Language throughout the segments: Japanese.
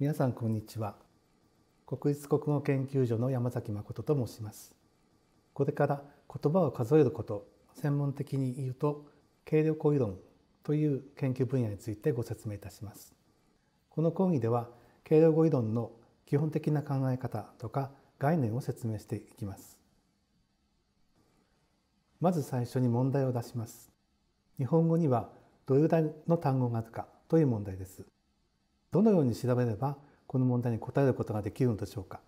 皆さんこんにちは。国立国語研究所の山崎誠と申します。これから言葉を数えること専門的に言うと計量語彙論という研究分野についてご説明いたします。この講義では計量語彙論の基本的な考え方とか概念を説明していきます。まず最初に問題を出します。日本語にはどれぐらいの単語があるかという問題です。どのように調べればこの問題に答えることができるのでしょうか。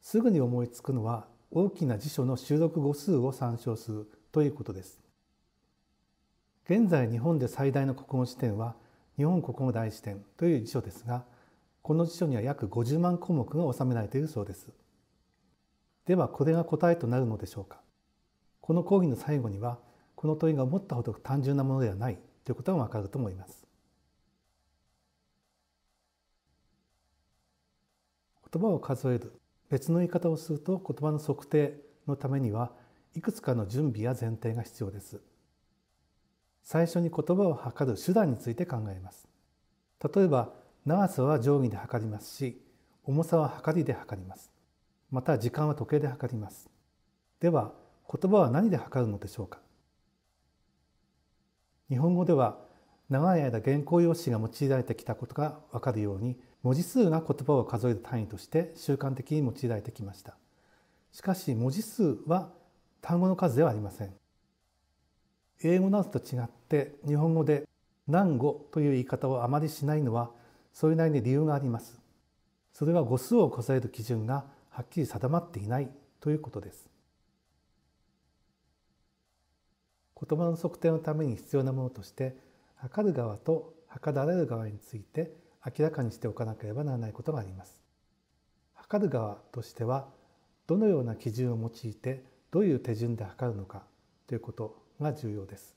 すぐに思いつくのは大きな辞書の収録語数を参照するということです。現在日本で最大の国語辞典は日本国語大辞典という辞書ですがこの辞書には約50万項目が収められているそうです。ではこれが答えとなるのでしょうか。この講義の最後にはこの問いが思ったほど単純なものではないということがわかると思います。言葉を数える別の言い方をすると言葉の測定のためにはいくつかの準備や前提が必要です。最初に言葉を測る手段について考えます。例えば長さは定規で測りますし重さは測りで測ります。また時間は時計で測ります。では言葉は何で測るのでしょうか？日本語では長い間原稿用紙が用いられてきたことがわかるように文字数が言葉を数える単位として習慣的に用いられてきました。しかし文字数は単語の数ではありません。英語などと違って日本語で何語という言い方をあまりしないのはそれなりに理由があります。それは語数を数える基準がはっきり定まっていないということです。言葉の測定のために必要なものとして測る側と測られる側について明らかにしておかなければならないことがあります。測る側としてはどのような基準を用いてどういう手順で測るのかということが重要です。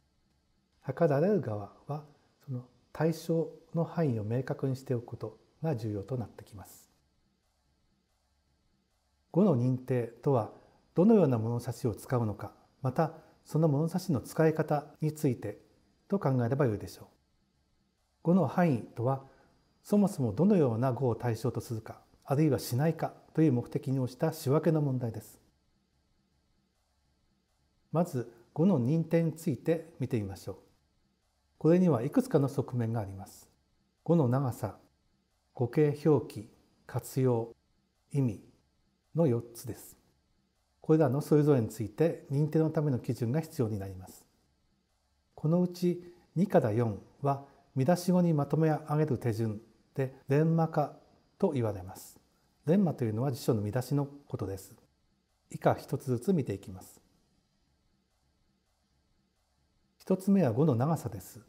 測られる側はその対象の範囲を明確にしておくことが重要となってきます。語の認定とはどのような物差しを使うのかまたその物差しの使い方についてと考えればよいでしょう。語の範囲とはそもそもどのような語を対象とするかあるいはしないかという目的に応じた仕分けの問題です。まず語の認定について見てみましょう。これにはいくつかの側面があります。語の長さ、語形表記、活用、意味の4つです。これらのそれぞれについて認定のための基準が必要になります。このうち2から4は見出し語にまとめ上げる手順で連マ化と言われます。連マというのは辞書の見出しのことです。以下一つずつ見ていきます。一つ目は語の長さです。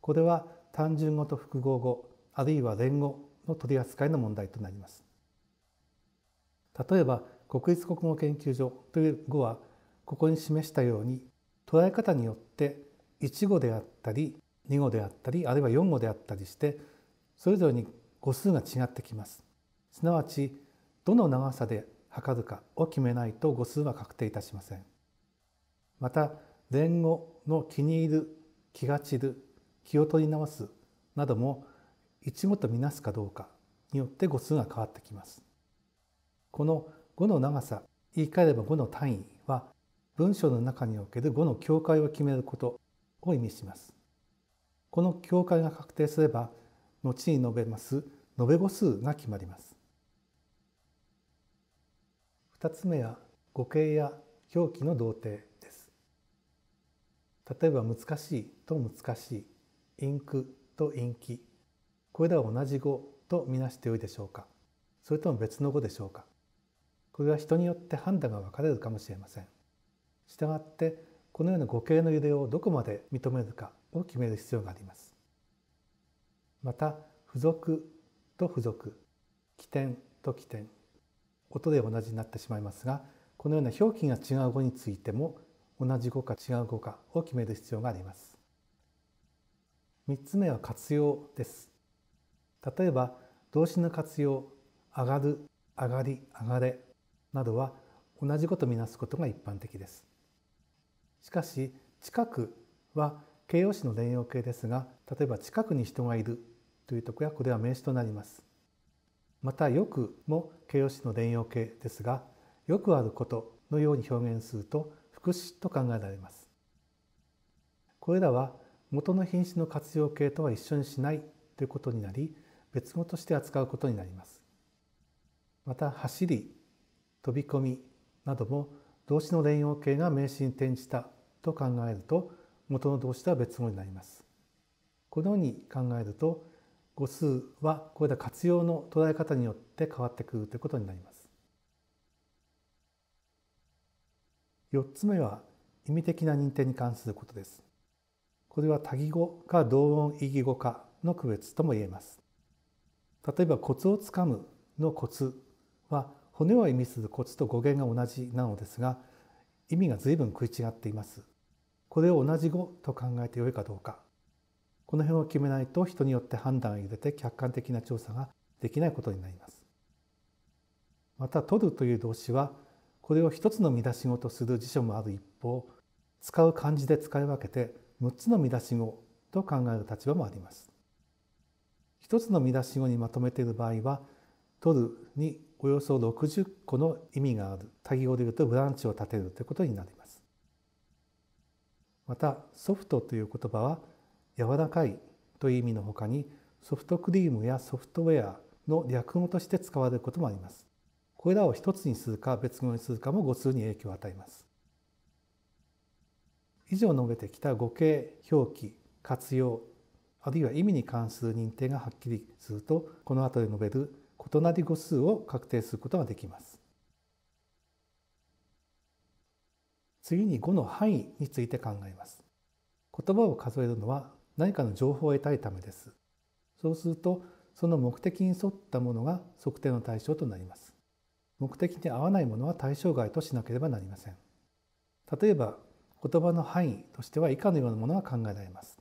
これは単純語と複合語あるいは連語の取り扱いの問題となります。例えば国立国語研究所という語はここに示したように捉え方によって1語であったり2語であったりあるいは4語であったりしてそれぞれに語数が違ってきます。すなわちどの長さで測るかを決めないと語数は確定いたしません。また前後の気に入る気が散る気を取り直すなども一語とみなすかどうかによって語数が変わってきます。この語の長さ言い換えれば語の単位は文章の中における語の境界を決めることを意味します。この境界が確定すれば後に述べます述べ語数が決まります。二つ目は語形や表記の同定です。例えば難しいと難しい、インクと陰気、これらは同じ語とみなしてよいでしょうかそれとも別の語でしょうかこれは人によって判断が分かれるかもしれません。したがってこのような語形の揺れをどこまで認めるかを決める必要があります。また付属と付属起点と起点音で同じになってしまいますがこのような表記が違う語についても同じ語か違う語かを決める必要があります。3つ目は活用です。例えば動詞の活用上がる上がり上がれなどは同じ語とみなすことが一般的です。しかし近くは形容詞の連用形ですが例えば近くに人がいるという時はこれは名詞となります。またよくも形容詞の連用形ですがよくあることのように表現すると副詞と考えられます。これらは元の品詞の活用形とは一緒にしないということになり別語として扱うことになります。また走り飛び込みなども動詞の連用形が名詞に転じたと考えると元の動詞とは別語になります。このように考えると語数はこれら活用の捉え方によって変わってくるということになります。4つ目は意味的な認定に関することです。これは多義語か同音異義語かの区別とも言えます。例えばコツをつかむのコツは骨を意味するコツと語源が同じなのですが意味が随分食い違っています。これを同じ語と考えてよいかどうか。この辺を決めないと人によって判断を入れて客観的な調査ができないことになります。また取るという動詞はこれを一つの見出し語とする辞書もある一方使う漢字で使い分けて6つの見出し語と考える立場もあります。一つの見出し語にまとめている場合は取るにおよそ60個の意味がある。多義語でいうとブランチを立てるということになります。またソフトという言葉は柔らかいという意味のほかにソフトクリームやソフトウェアの略語として使われることもあります。これらを一つにするか別語にするかも語数に影響を与えます。以上述べてきた語形表記活用あるいは意味に関する認定がはっきりするとこの後で述べる異なり語数を確定することができます。次に語の範囲について考えます。言葉を数えるのは何かの情報を得たいためです。そうするとその目的に沿ったものが測定の対象となります。目的に合わないものは対象外としなければなりません。例えば言葉の範囲としては以下のようなものが考えられます。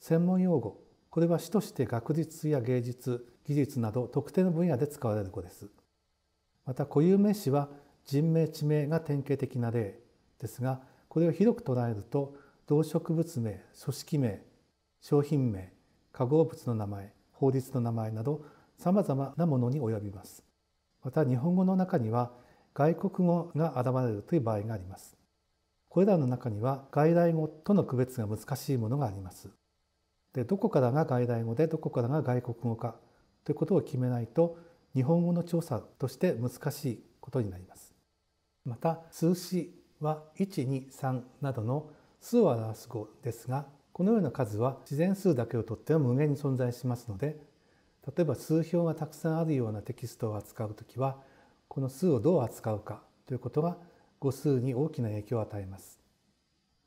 専門用語これは主として学術や芸術技術など特定の分野で使われる語です。また固有名詞は人名地名が典型的な例ですがこれを広く捉えると動植物名組織名商品名化合物の名前法律の名前などさまざまなものに及びます。また日本語の中には外国語が現れるという場合があります。これらの中には外来語との区別が難しいものがあります。でどこからが外来語でどこからが外国語かということを決めないと日本語の調査として難しいことになります。また数詞は123などの数を表す語ですがこのような数は自然数だけをとっては無限に存在しますので例えば数表がたくさんあるようなテキストを扱う時はこの数をどう扱うかということが語数に大きな影響を与えます。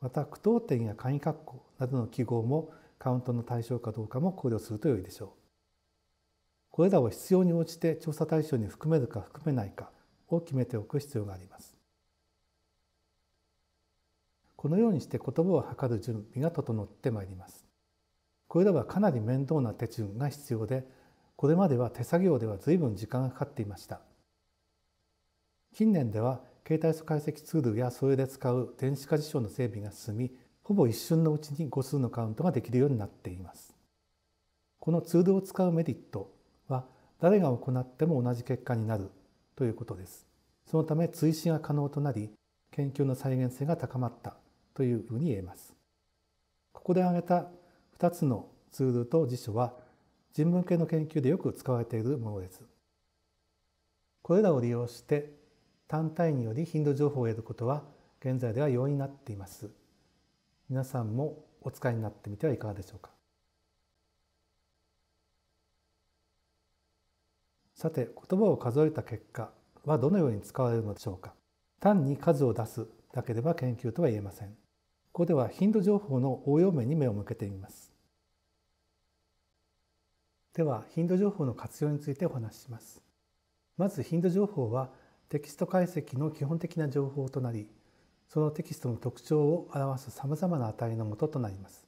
また句読点や簡易括弧などの記号もカウントの対象かどうかも考慮すると良いでしょう。これらを必要に応じて調査対象に含めるか含めないかを決めておく必要があります。このようにして言葉を測る準備が整ってまいります。これらはかなり面倒な手順が必要でこれまでは手作業では随分時間がかかっていました。近年では携帯素解析ツールやそれで使う電子化辞書の整備が進みほぼ一瞬のうちに語数のカウントができるようになっています。このツールを使うメリット誰が行っても同じ結果になるということです。そのため追試が可能となり研究の再現性が高まったというふうに言えます。ここで挙げた2つのツールと辞書は人文系の研究でよく使われているものです。これらを利用して単体により頻度情報を得ることは現在では容易になっています。皆さんもお使いになってみてはいかがでしょうかさて言葉を数えた結果はどのように使われるのでしょうか。単に数を出すだけでは研究とは言えません。ここでは頻度情報の応用面に目を向けてみます。では頻度情報の活用についてお話しします。まず頻度情報はテキスト解析の基本的な情報となりそのテキストの特徴を表すさまざまな値のもととなります。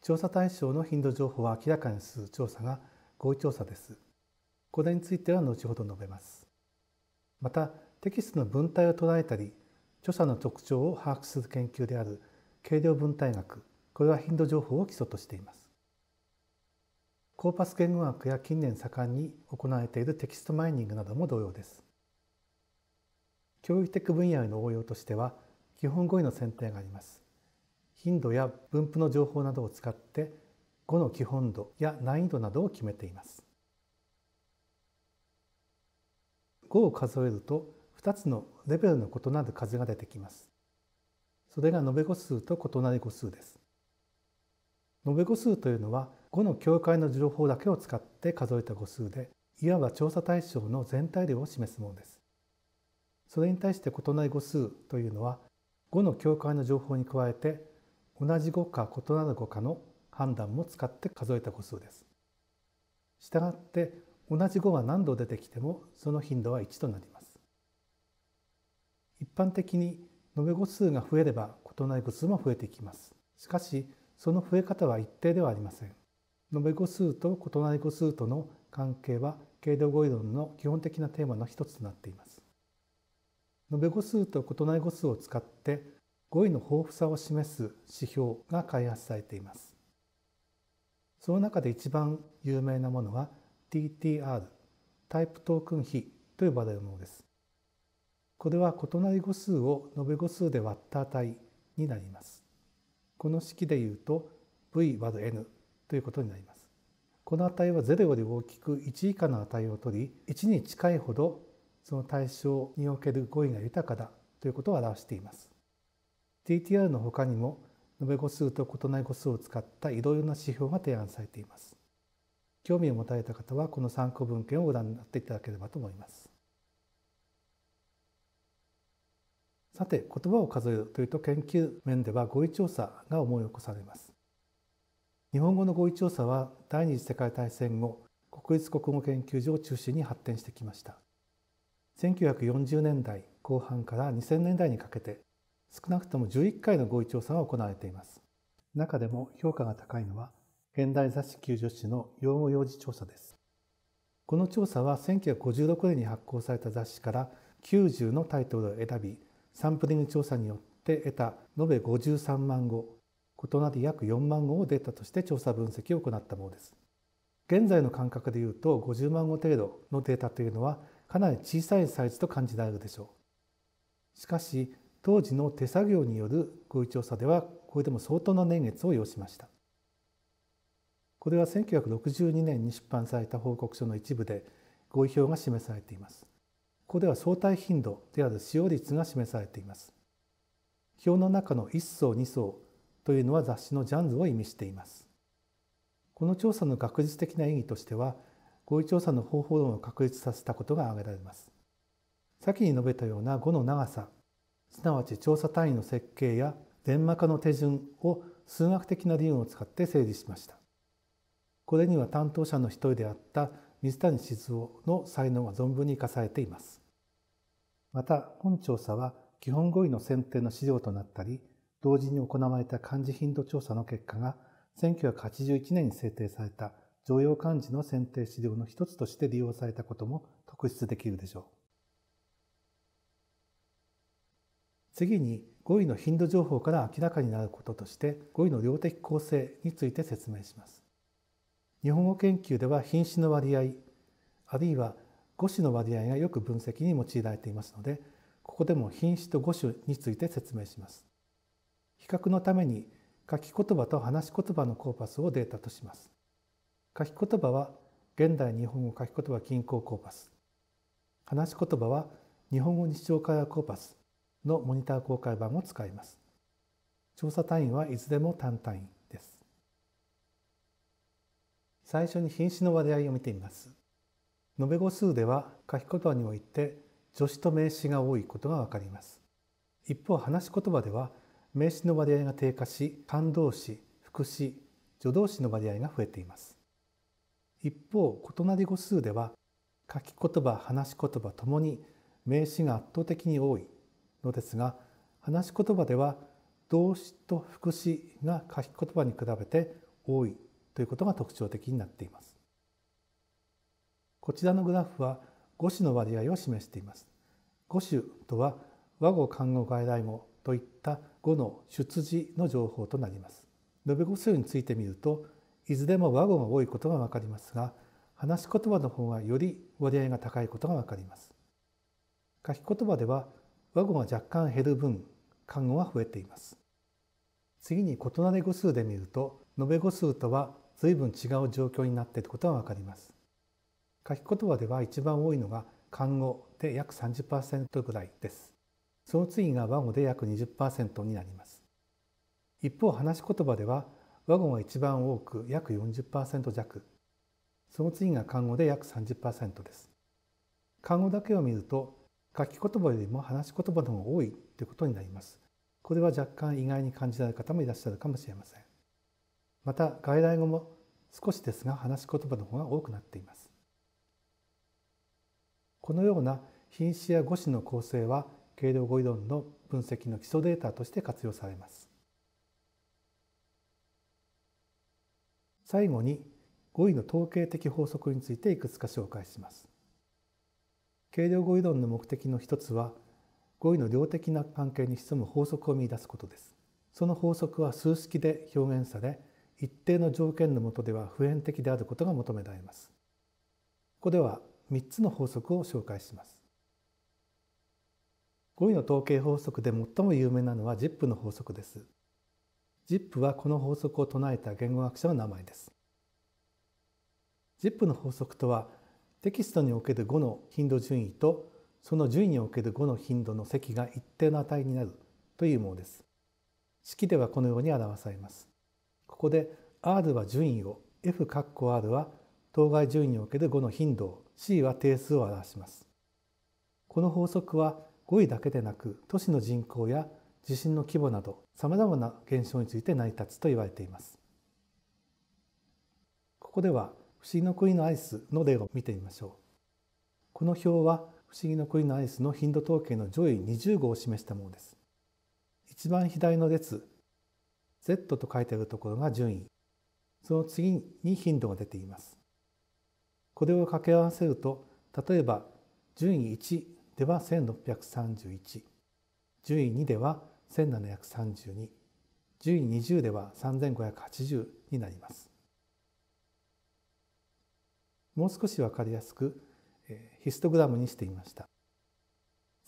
調査対象の頻度情報は明らかにする調査が語彙調査です。これについては後ほど述べます。またテキストの文体を捉えたり著者の特徴を把握する研究である計量文体学これは頻度情報を基礎としていますコーパス言語学や近年盛んに行われているテキストマイニングなども同様です教育的分野への応用としては基本語彙の選定があります頻度や分布の情報などを使って語の基本度や難易度などを決めています。語を数えると2つのレベルの異なる数が出てきます。それが延べ語数と異なり語数です。延べ語数というのは語の境界の情報だけを使って数えた語数でいわば調査対象の全体量を示すものです。それに対して異なり語数というのは語の境界の情報に加えて同じ語か異なる語かの判断も使って数えた語数です。したがって同じ語が何度出てきてもその頻度は1となります。一般的に延べ語数が増えれば異なり語数も増えていきます。しかしその増え方は一定ではありません。延べ語数と異なり語数との関係は軽量語彙論の基本的なテーマの一つとなっています。延べ語数と異なり語数を使って語彙の豊富さを示す指標が開発されています。その中で一番有名なものは TTR タイプトークン比と呼ばれるものです。これは異なり語数を延べ語数で割った値になります。この式でいうと v 割る n ということになります。この値は0より大きく1以下の値を取り1に近いほどその対象における語彙が豊かだということを表しています。TTR の他にも延べ語数と異なり語数を使ったいろいろな指標が提案されています。興味を持たれた方はこの参考文献をご覧になっていただければと思います。さて言葉を数えるというと研究面では語彙調査が思い起こされます。日本語の語彙調査は第二次世界大戦後国立国語研究所を中心に発展してきました。1940年代後半から2000年代にかけて少なくとも11回の合意調査が行われています。中でも評価が高いのは、現代雑誌90種の用語用字調査です。この調査は1956年に発行された雑誌から90のタイトルを選び、サンプリング調査によって得た延べ53万語、異なり約4万語をデータとして調査分析を行ったものです。現在の感覚でいうと50万語程度のデータというのはかなり小さいサイズと感じられるでしょう。しかし当時の手作業による合意調査ではこれでも相当な年月を要しました。これは1962年に出版された報告書の一部で合意表が示されています。ここでは相対頻度である使用率が示されています。表の中の1層2層というのは雑誌のジャンルを意味しています。この調査の学術的な意義としては合意調査の方法論を確立させたことが挙げられます。先に述べたような語の長さすなわち調査単位の設計や電マ化の手順を数学的な理論を使って整理しました。これには担当者の一人であった水谷静夫の才能が存分に生かされています。また本調査は基本語彙の選定の資料となったり同時に行われた漢字頻度調査の結果が1981年に制定された常用漢字の選定資料の一つとして利用されたことも特筆できるでしょう。次に語彙の頻度情報から明らかになることとして語彙の量的構成について説明します。日本語研究では品詞の割合あるいは語詞の割合がよく分析に用いられていますのでここでも品詞と語種について説明します。比較のために書き言葉と話し言葉のコーパスをデータとします。書き言葉は現代日本語書き言葉均衡コーパス話し言葉は日本語日常会話コーパスのモニター公開版を使います。調査単位はいずれも単単位です。最初に品詞の割合を見てみます。延べ語数では書き言葉において助詞と名詞が多いことがわかります。一方話し言葉では名詞の割合が低下し感動詞副詞助動詞の割合が増えています。一方異なり語数では書き言葉話し言葉ともに名詞が圧倒的に多いのですが話し言葉では動詞と副詞が書き言葉に比べて多いということが特徴的になっています。こちらのグラフは語詞の割合を示しています。語種とは和語漢語外来語といった語の出自の情報となります延べ語数についてみるといずれも和語が多いことが分かりますが話し言葉の方がより割合が高いことが分かります書き言葉では和語が若干減る分漢語が増えています。次に異なる語数で見ると延べ語数とは随分違う状況になっていることが分かります。書き言葉では一番多いのが漢語で約30%ぐらいです。その次が和語で約20%になります。一方話し言葉では和語が一番多く約40%弱。その次が漢語で約30%です。漢語だけを見ると書き言葉よりも話し言葉の方が多いということになります。これは若干意外に感じられる方もいらっしゃるかもしれません。また外来語も少しですが話し言葉の方が多くなっています。このような品詞や語詞の構成は軽量語彙論の分析の基礎データとして活用されます。最後に語彙の統計的法則についていくつか紹介します。軽量語彙論の目的の一つは語彙の量的な関係に潜む法則を見出すことです。その法則は数式で表現され一定の条件の下では普遍的であることが求められます。ここでは3つの法則を紹介します。語彙の統計法則で最も有名なのは ZIP の法則です。ZIP はこの法則を唱えた言語学者の名前です。ZIP の法則とはテキストにおける語の頻度順位とその順位における語の頻度の積が一定の値になるというものです。式ではこのように表されます。ここで R は順位を F 括弧 R は当該順位における語の頻度を C は定数を表します。この法則は語彙だけでなく都市の人口や地震の規模などさまざまな現象について成り立つと言われています。ここでは不思議の国のアイスの例を見てみましょう。この表は不思議の国のアイスの頻度統計の上位20号を示したものです。一番左の列 Z と書いてあるところが順位その次に頻度が出ています。これを掛け合わせると例えば順位1では1631順位2では1732順位20では3580になります。もう少し分かりやすくヒストグラムにしていました。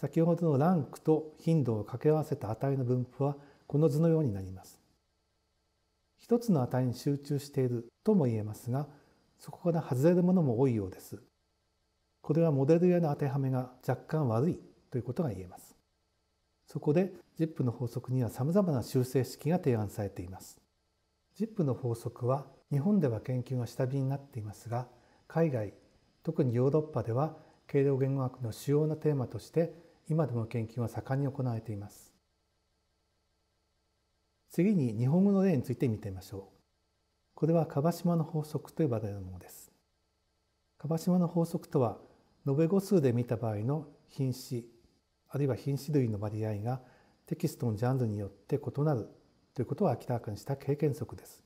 先ほどのランクと頻度を掛け合わせた値の分布はこの図のようになります。一つの値に集中しているとも言えますがそこから外れるものも多いようです。これはモデルへの当てはめが若干悪いということが言えます。そこで ZIP の法則にはさまざまな修正式が提案されています。ZIP の法則は日本では研究が下火になっていますが海外特にヨーロッパでは軽量言語学の主要なテーマとして今でも研究が盛んに行われています。次に日本語の例について見てみましょう。これは樺島の法則と呼ばれるものです。樺島の法則とは延べ語数で見た場合の品詞あるいは品詞類の割合がテキストのジャンルによって異なるということを明らかにした経験則です。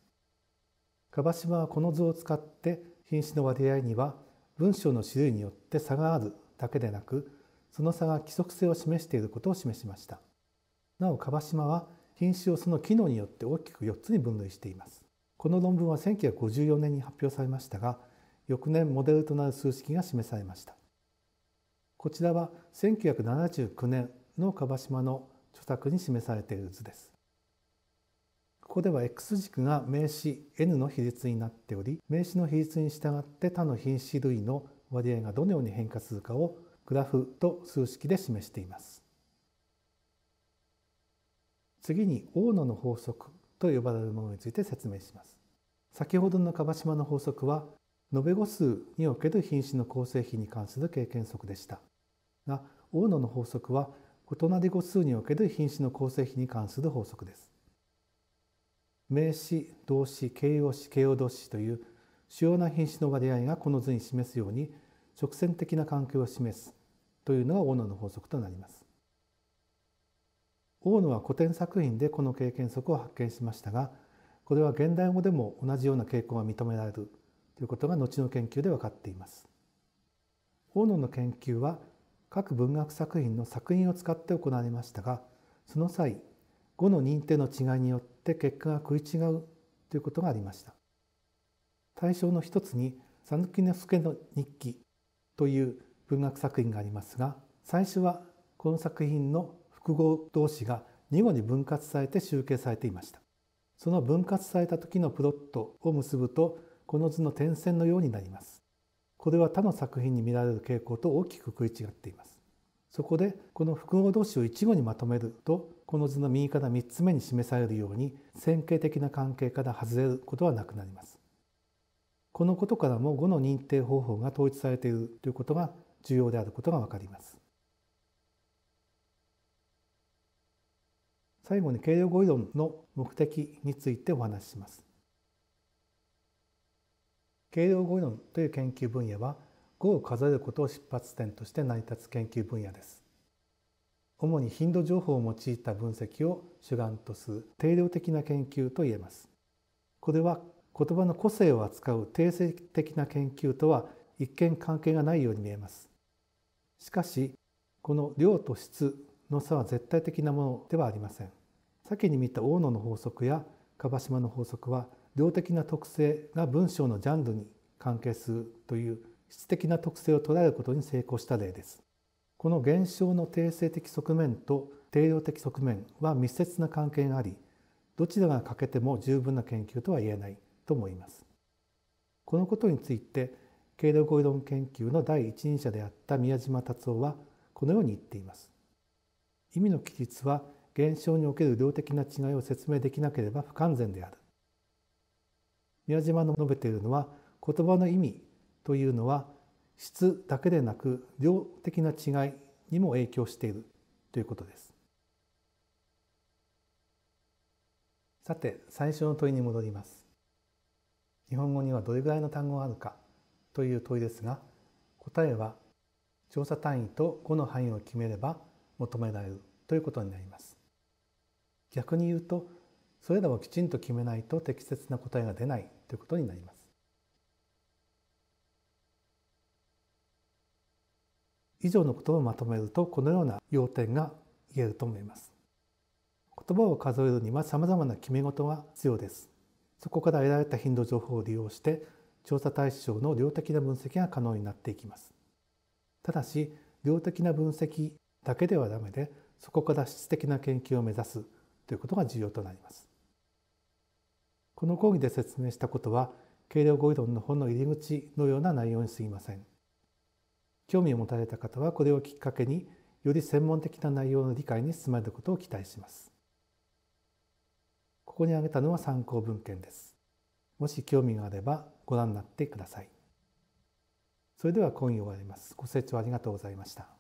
樺島はこの図を使って品種の割合には文章の種類によって差があるだけでなくその差が規則性を示していることを示しました。なお樺島は品種をその機能によって大きく4つに分類しています。この論文は1954年に発表されましたが翌年モデルとなる数式が示されました。こちらは1979年の樺島の著作に示されている図です。ここでは X 軸が名詞 N の比率になっており名詞の比率に従って他の品詞類の割合がどのように変化するかをグラフと数式で示しています。次に大野の法則と呼ばれるものについて説明します。先ほどの樺島の法則は延べ語数における品詞の構成比に関する経験則でした。が大野の法則は異なり語数における品詞の構成比に関する法則です。名詞動詞形容詞形容動詞という主要な品詞の割合がこの図に示すように直線的な関係を示すというのが大野の法則となります。大野は古典作品でこの経験則を発見しましたがこれは現代語でも同じような傾向が認められるということが後の研究で分かっています。大野の研究は各文学作品の作品を使って行われましたがその際語の認定の違いによって結果が食い違うということがありました。対象の一つに「讃岐之助の日記」という文学作品がありますが最初はこの作品の複合同士が2語に分割されて集計されていました。その分割された時のプロットを結ぶとこの図の点線のようになります。これは他の作品に見られる傾向と大きく食い違っています。そこでこの複合同士を一語にまとめるとこの図の右から3つ目に示されるように線形的な関係から外れることはなくなります。このことからも語の認定方法が統一されているということが重要であることがわかります。最後に計量語彙論の目的についてお話しします。計量語彙論という研究分野は語を数えることを出発点として成り立つ研究分野です。主に頻度情報を用いた分析を主眼とする定量的な研究といえます。これは言葉の個性を扱う定性的な研究とは一見関係がないように見えます。しかしこの量と質の差は絶対的なものではありません。先に見た大野の法則や樺島の法則は量的な特性が文章のジャンルに関係するという質的な特性を捉えることに成功した例です。この現象の定性的側面と定量的側面は密接な関係がありどちらが欠けても十分な研究とは言えないと思います。このことについて経量合理論研究の第一人者であった宮島達夫はこのように言っています。意味の記述は現象における量的な違いを説明できなければ不完全である。宮島の述べているのは言葉の意味というのは質だけでなく量的な違いにも影響しているということです。さて最初の問いに戻ります。日本語にはどれぐらいの単語があるかという問いですが答えは調査単位と語の範囲を決めれば求められるということになります。逆に言うとそれらをきちんと決めないと適切な答えが出ないということになります。以上のことをまとめるとこのような要点が言えると思います。言葉を数えるにはさまざまな決め事が必要です。そこから得られた頻度情報を利用して調査対象の量的な分析が可能になっていきます。ただし量的な分析だけではダメでそこから質的な研究を目指すということが重要となります。この講義で説明したことは計量語彙論の本の入り口のような内容にすぎません。興味を持たれた方はこれをきっかけにより専門的な内容の理解に進まれることを期待します。ここに挙げたのは参考文献です。もし興味があればご覧になってください。それでは講義を終わります。ご清聴ありがとうございました。